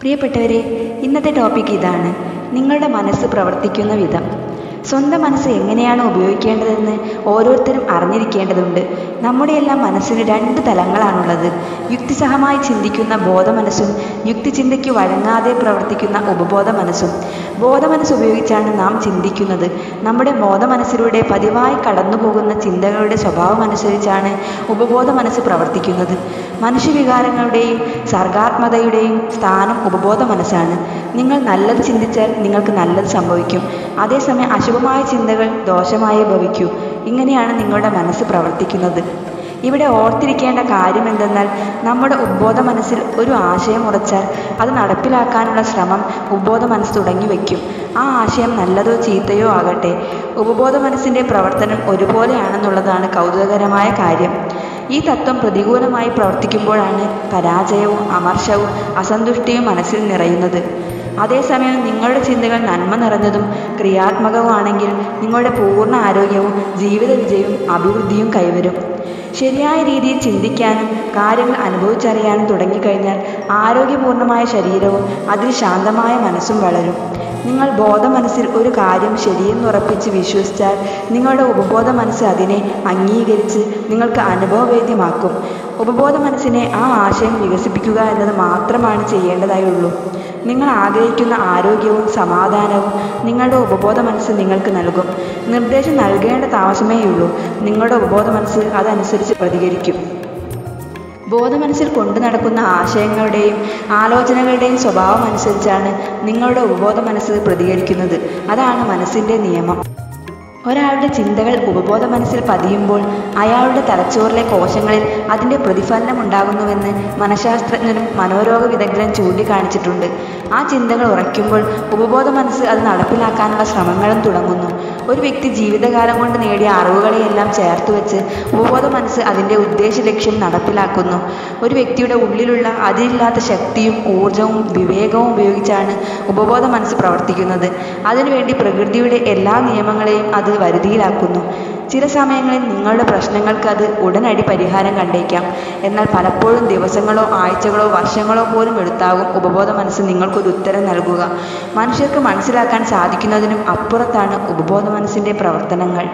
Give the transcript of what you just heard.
പ്രിയപ്പെട്ടവരെ ഇന്നത്തെ ടോപ്പിക് ഇതാണ് നിങ്ങളുടെ മനസ്സ് പ്രവർത്തിക്കുന്ന വിധം. സ്വന്തം മനസ്സ് എങ്ങനെയാണ് ഉപയോഗിക്കേണ്ടതെന്ന് ഓരോരുത്തരും അറിഞ്ഞിരിക്കേണ്ടതുണ്ട്. നമ്മുടെയെല്ലാം മനസ്സിന് രണ്ട് തലങ്ങളാണുള്ളത്. യുക്തിസഹമായി ചിന്തിക്കുന്ന ബോധമനസ്സും യുക്തിചിന്തയ്ക്ക് വഴങ്ങാതെ പ്രവർത്തിക്കുന്ന ഉപബോധ മനസ്സും ബോധമനസ്സ് ഉപയോഗിച്ചാണ് നാം ചിന്തിക്കുന്നത്. നമ്മുടെ ബോധമനസ്സിലൂടെ പതിവായി കടന്നുപോകുന്ന ചിന്തകളുടെ സ്വഭാവം അനുസരിച്ചാണ് ഉപബോധ മനസ്സ് പ്രവർത്തിക്കുന്നത്. മനുഷ്യവികാരങ്ങളുടെയും സർഗാത്മതയുടെയും സ്ഥാനം ഉപബോധ മനസ്സാണ് നിങ്ങൾ നല്ലത് ചിന്തിച്ചാൽ നിങ്ങൾക്ക് നല്ലത് സംഭവിക്കും. അതേസമയം അശുഭമായ ചിന്തകൾ ദോഷമായേ ഭവിക്കൂ. ഇങ്ങനെയാണ് നിങ്ങളുടെ മനസ്സ് പ്രവർത്തിക്കുന്നത്. ഇവിടെ ഓർത്തിരിക്കേണ്ട കാര്യം എന്തെന്നാൽ നമ്മുടെ ഉദ്ബോധ മനസ്സിൽ ഒരു ആശയം ഉറച്ചാൽ അത് നടപ്പിലാക്കാനുള്ള ശ്രമം ഉദ്ബോധ മനസ്സ് തുടങ്ങി വയ്ക്കും. ആ ആശയം നല്ലതോ ചീത്തയോ ആകട്ടെ ഉപബോധ മനസ്സിന്റെ പ്രവർത്തനം ഒരുപോലെയാണെന്നുള്ളതാണ് കൗതുകകരമായ കാര്യം. ഈ തത്വം പ്രതികൂലമായി പ്രവർത്തിക്കുമ്പോഴാണ് പരാജയവും അമർഷവും അസന്തുഷ്ടിയും മനസ്സിൽ നിറയുന്നത്. അതേസമയം നിങ്ങളുടെ ചിന്തകൾ നന്മ നിറഞ്ഞതും ക്രിയാത്മകവുമാണെങ്കിൽ നിങ്ങളുടെ പൂർണ ആരോഗ്യവും ജീവിത വിജയവും അഭിവൃദ്ധിയും കൈവരും. ശരിയായ രീതിയിൽ ചിന്തിക്കാനും കാര്യങ്ങൾ അനുഭവിച്ചറിയാനും തുടങ്ങിക്കഴിഞ്ഞാൽ ആരോഗ്യപൂർണമായ ശരീരവും അതിൽ ശാന്തമായ മനസ്സും വളരും. നിങ്ങൾ ബോധ മനസ്സിൽ ഒരു കാര്യം ശരിയെന്ന് ഉറപ്പിച്ച് വിശ്വസിച്ചാൽ നിങ്ങളുടെ ഉപബോധ മനസ്സ് അതിനെ അംഗീകരിച്ച് നിങ്ങൾക്ക് അനുഭവവേദ്യമാക്കും. ഉപബോധ മനസ്സിനെ ആ ആശയം വികസിപ്പിക്കുക എന്നത് മാത്രമാണ് ചെയ്യേണ്ടതായുള്ളൂ. നിങ്ങൾ ആഗ്രഹിക്കുന്ന ആരോഗ്യവും സമാധാനവും നിങ്ങളുടെ ഉപബോധ മനസ്സ് നിങ്ങൾക്ക് നൽകും. നിർദ്ദേശം നൽകേണ്ട താമസമേയുള്ളൂ നിങ്ങളുടെ ഉപബോധ മനസ്സ് അതനുസരിച്ച് പ്രതികരിക്കും. ബോധമനസ്സിൽ കൊണ്ടു നടക്കുന്ന ആശയങ്ങളുടെയും ആലോചനകളുടെയും സ്വഭാവം അനുസരിച്ചാണ് നിങ്ങളുടെ ഉപബോധ മനസ്സ് പ്രതികരിക്കുന്നത്. അതാണ് മനസ്സിന്റെ നിയമം. ഒരാളുടെ ചിന്തകൾ ഉപബോധ മനസ്സിൽ പതിയുമ്പോൾ അയാളുടെ തലച്ചോറിലെ കോശങ്ങളിൽ അതിന്റെ പ്രതിഫലനം ഉണ്ടാകുന്നുവെന്ന് മനഃശാസ്ത്രജ്ഞനും മനോരോഗ വിദഗ്ധനും ചൂണ്ടിക്കാണിച്ചിട്ടുണ്ട്. ആ ചിന്തകൾ ഉറയ്ക്കുമ്പോൾ ഉപബോധ മനസ്സ് അത് നടപ്പിലാക്കാനുള്ള ശ്രമങ്ങളും തുടങ്ങുന്നു. ഒരു വ്യക്തി ജീവിതകാലം കൊണ്ട് നേടിയ അറിവുകളെയെല്ലാം ചേർത്ത് വെച്ച് ഉപബോധ മനസ്സ് അതിന്റെ ഉദ്ദേശ ലക്ഷ്യം നടപ്പിലാക്കുന്നു. ഒരു വ്യക്തിയുടെ ഉള്ളിലുള്ള അതിലില്ലാത്ത ശക്തിയും ഊർജവും വിവേകവും ഉപയോഗിച്ചാണ് ഉപബോധ മനസ്സ് പ്രവർത്തിക്കുന്നത്. അതിനുവേണ്ടി പ്രകൃതിയുടെ എല്ലാ നിയമങ്ങളെയും അത് വരുതിയിലാക്കുന്നു. ചില സമയങ്ങളിൽ നിങ്ങളുടെ പ്രശ്നങ്ങൾക്ക് അത് ഉടനടി പരിഹാരം കണ്ടേക്കാം. എന്നാൽ പലപ്പോഴും ദിവസങ്ങളോ ആഴ്ചകളോ വർഷങ്ങളോ പോലും എടുത്താകും ഉപബോധ മനസ്സ് നിങ്ങൾക്കൊരു ഉത്തരം നൽകുക. മനുഷ്യർക്ക് മനസ്സിലാക്കാൻ സാധിക്കുന്നതിനും അപ്പുറത്താണ് ഉപബോധ മനസ്സിന്റെ പ്രവർത്തനങ്ങൾ.